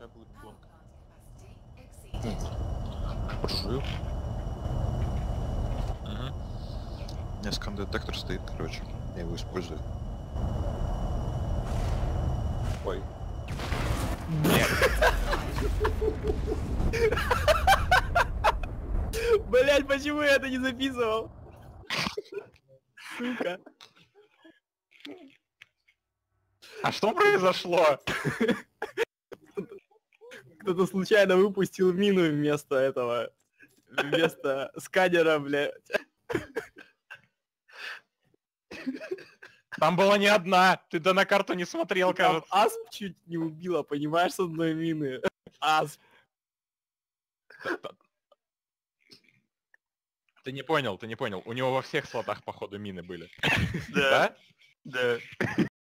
тебя будет гонка. Жил. Мгм. У меня скан-детектор стоит, короче. Я его использую. Ой. Блять, почему я это не записывал? Сука. А что произошло? Кто-то случайно выпустил мину вместо этого. Вместо сканера, блядь. Там была не одна. Ты да на карту не смотрел, кажется. Асп чуть не убила, понимаешь, с одной мины. Асп. Ты не понял, ты не понял. У него во всех слотах, походу, мины были. Да. Да? Да.